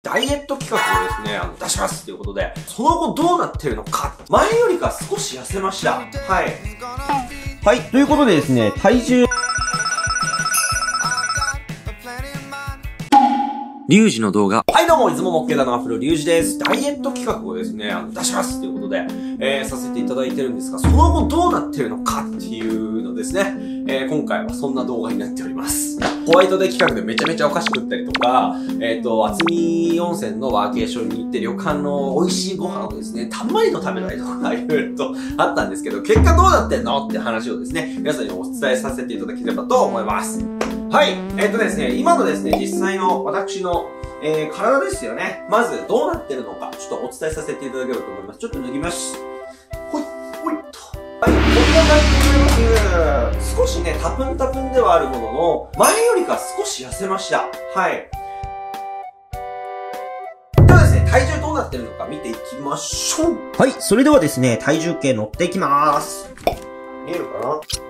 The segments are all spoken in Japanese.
ダイエット企画をですね、あの、出しますということで、その後どうなってるのか、前よりか少し痩せました。はい。はい、ということでですね、体重、リュウジの動画。はい、どうも、いつももっけだのアフロリュウジです。ダイエット企画をですね、あの、出しますということで、えー、させていただいてるんですが、その後どうなってるのかっていうのですね、えー、今回はそんな動画になっております。ホワイトデー企画でめちゃめちゃお菓子食ったりとか、えっ、と、厚見温泉のワーケーションに行って旅館の美味しいご飯をですね、たんまりと食べたりとか、いろいろと あったんですけど、結果どうなってんのって話をですね、皆さんにお伝えさせていただければと思います。はい。えっ、とですね、今のですね、実際の私の、えー、体ですよね。まず、どうなってるのか、ちょっとお伝えさせていただければと思います。ちょっと脱ぎます。ほい、ほいっと。はい、こんな感じでございます。少しね、タプンタプンではあるものの、前よりか少し痩せました。はい。ではですね、体重どうなってるのか見ていきましょう。はい、それではですね、体重計乗っていきます。見えるかな？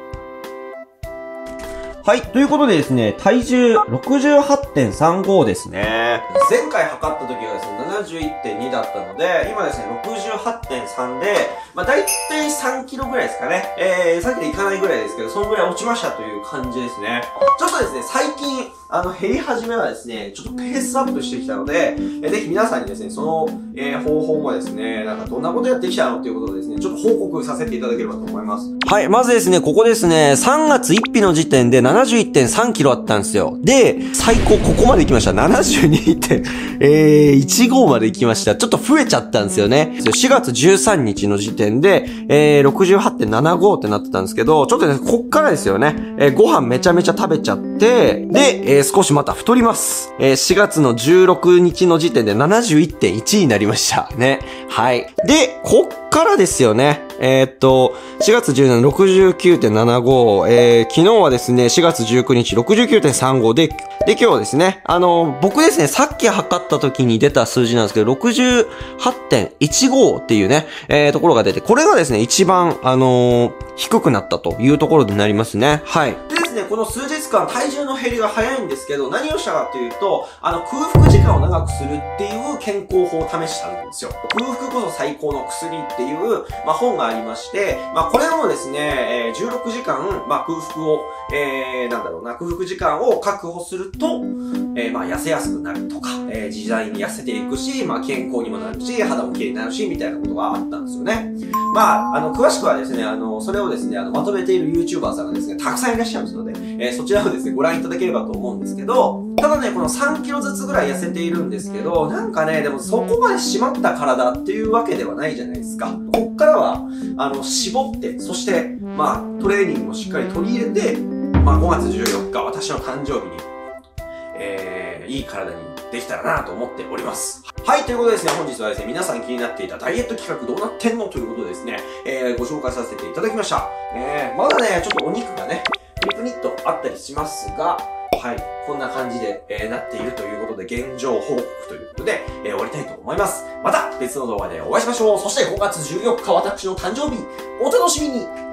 はい、ということでですね、体重68.35ですね。前回測った時はですね、71.2だったので、今ですね、68.3で、まあ大体3キロぐらいですかね。えー、さっきでいかないぐらいですけど、そのぐらい落ちましたという感じですね。ちょっとですね、最近、あの、減り始めはですね、ちょっとペースアップしてきたので、えーぜひ皆さんにですね、その、えー方法もですね、なんかどんなことやってきたのっていうことをですね、ちょっと報告させていただければと思います。はい、まずですね、ここですね、3月1日の時点で71.3キロあったんですよ。で、最高ここまで行きました。72.15まで行きました。ちょっと増えちゃったんですよね。4月13日の時点で、えー、68.75ってなってたんですけど、ちょっとね、こっからですよね、えーご飯めちゃめちゃ食べちゃって、で、えー少しまた太ります。えー4月の16日の時点で71.1になりました。ね。はい。で、こっからですよね。えーっと、4月17、69.75、えー、昨日はですね、4月19日、69.35で、で、今日はですね、あの、僕ですね、さっき測った時に出た数字なんですけど、68.15っていうね、えー、ところが出て、これがですね、一番、あのー低くなったというところになりますね。はい。ですね、この数日間体重の減りが早いんですけど、何をしたかというと、あの、空腹時間を長くするっていう健康法を試したんですよ。空腹こそ最高の薬っていう、まあ、本がありまして、まあ、これもですね、えー16時間、まあ、空腹を、えー、なんだろうな、空腹時間を確保すると、えー、まあ、痩せやすくなるとか、えー、自在に痩せていくし、まあ、健康にもなるし、肌も綺麗になるし、みたいなことがあったんですよね。まあ、あの、詳しくはですね、あの、それをですね、あの、まとめている YouTuber さんがですね、たくさんいらっしゃいますので、えーそちらをですね、ご覧いただければと思うんですけど、ただね、この3キロずつぐらい痩せているんですけど、なんかね、でもそこまで締まった体っていうわけではないじゃないですか。こっからは、あの、絞って、そして、まあ、トレーニングもしっかり取り入れて、まあ、5月14日、私の誕生日に、えー、いい体にできたらなと思っております。はい、ということでですね、本日はですね、皆さん気になっていたダイエット企画どうなってんのということでですね、えー、ご紹介させていただきました。えー、まだね、ちょっとお肉がね、プニプニットあったりしますが、はい、こんな感じで、えー、なっているということで、現状報告ということで、えー、終わりたいと思います。また別の動画でお会いしましょう。そして5月14日、私の誕生日、お楽しみに